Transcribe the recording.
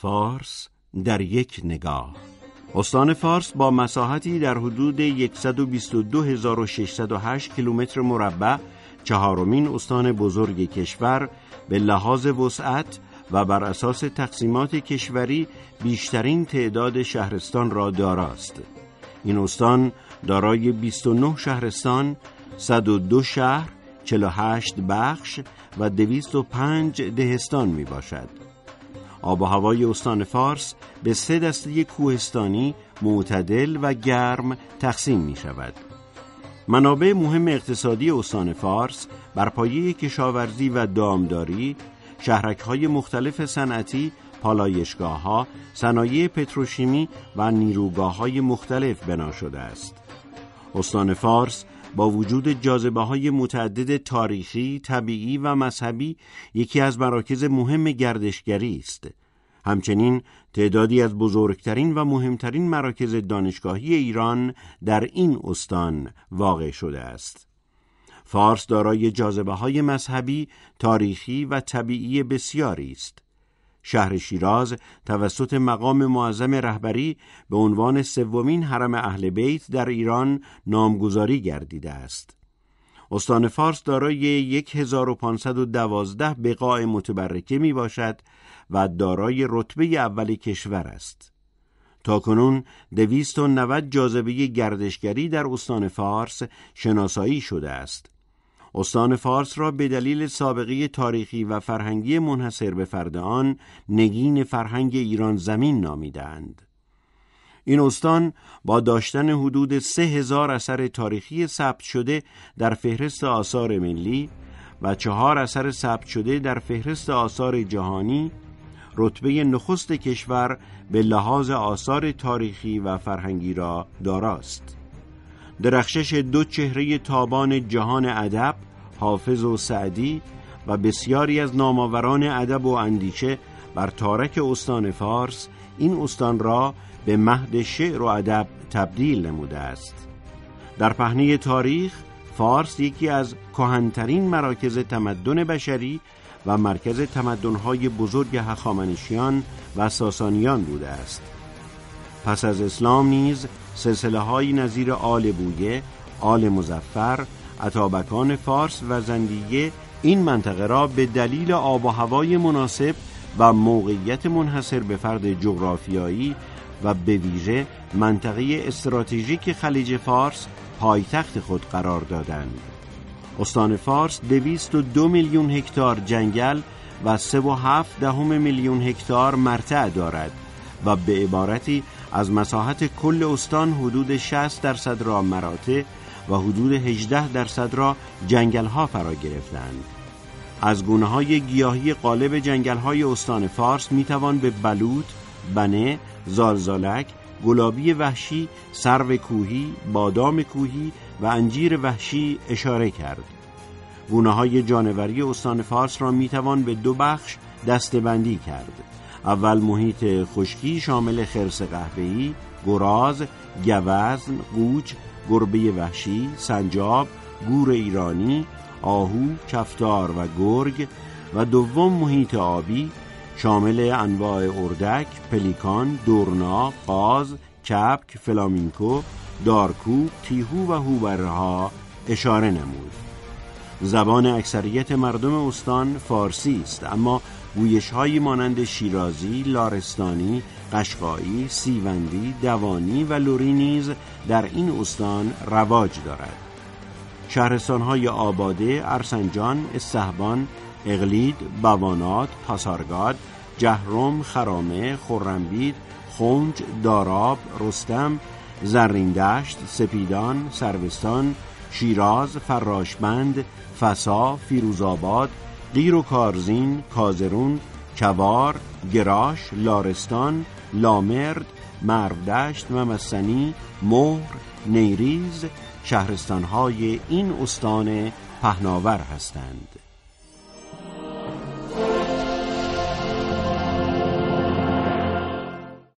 فارس در یک نگاه استان فارس با مساحتی در حدود 122608 کیلومتر مربع چهارمین استان بزرگ کشور به لحاظ وسعت و بر اساس تقسیمات کشوری بیشترین تعداد شهرستان را داراست. این استان دارای 29 شهرستان، 102 شهر، 48 بخش و 205 دهستان می باشد. آب و هوای استان فارس به سه دسته کوهستانی معتدل و گرم تقسیم می شود. منابع مهم اقتصادی استان فارس بر پایه کشاورزی و دامداری، شهرک های مختلف صنعتی، پالایشگاه ها، صنایع پتروشیمی و نیروگاه های مختلف بنا شده است. استان فارس با وجود جاذبه های متعدد تاریخی، طبیعی و مذهبی یکی از مراکز مهم گردشگری است. همچنین تعدادی از بزرگترین و مهمترین مراکز دانشگاهی ایران در این استان واقع شده است. فارس دارای جاذبه های مذهبی، تاریخی و طبیعی بسیاری است. شهر شیراز توسط مقام معظم رهبری به عنوان سومین حرم اهل بیت در ایران نامگذاری گردیده است. استان فارس دارای 1512 بقاع متبرکه می باشد و دارای رتبه اول کشور است. تا کنون 290 جاذبه گردشگری در استان فارس شناسایی شده است. استان فارس را به دلیل سابقه تاریخی و فرهنگی منحصر به فرد آن نگین فرهنگ ایران زمین نامیدند. این استان با داشتن حدود سه هزار اثر تاریخی ثبت شده در فهرست آثار ملی و چهار اثر ثبت شده در فهرست آثار جهانی رتبه نخست کشور به لحاظ آثار تاریخی و فرهنگی را داراست. درخشش دو چهره تابان جهان ادب حافظ و سعدی و بسیاری از نامآوران ادب و اندیشه بر تارک استان فارس این استان را به مهد شعر و ادب تبدیل نموده است. در پهنه تاریخ فارس یکی از کهنترین مراکز تمدن بشری و مرکز تمدنهای بزرگ هخامنشیان و ساسانیان بوده است. پس از اسلام نیز سلسله های نظیر آل بویه، آل مزفر، عطابکان فارس و زندیه این منطقه را به دلیل آب و هوای مناسب و موقعیت منحصر به فرد جغرافیایی و به ویژه منطقه استراتژیک خلیج فارس پایتخت خود قرار دادند. استان فارس دویست و دو میلیون هکتار جنگل و سه و هفت دهم میلیون هکتار مرتع دارد و به عبارتی از مساحت کل استان حدود 60 درصد را مراتع و حدود 18 درصد را جنگل ها فرا گرفتند. از گونه های گیاهی قالب جنگل های استان فارس می توان به بلوط، بنه، زالزالک، گلابی وحشی، سرو کوهی، بادام کوهی و انجیر وحشی اشاره کرد. گونه های جانوری استان فارس را می توان به دو بخش دستبندی کرد. اول محیط خشکی شامل خرس قهوه‌ای، گراز، گوزن، قوچ، گربه وحشی، سنجاب، گور ایرانی، آهو، کفتار و گرگ و دوم محیط آبی شامل انواع اردک، پلیکان، دورنا، قاز، کپک، فلامینکو، دارکو، تیهو و هوبرها اشاره نمود. زبان اکثریت مردم استان فارسی است اما گویش مانند شیرازی، لارستانی، قشقایی، سیوندی، دوانی و لوری نیز در این استان رواج دارد. شهرستانهای آباده، ارسنجان، استهبان، اقلید، بوانات، پاسارگاد، جهرم، خرامه، خرمبید، خونج، داراب، رستم، زریندشت، سپیدان، سروستان، شیراز، فراشبند، فسا، فیروزآباد، قیر و کارزین، کازرون، کوار، گراش، لارستان، لامرد، مردشت، ممسنی، مهر، نیریز شهرستانهای این استان پهناور هستند.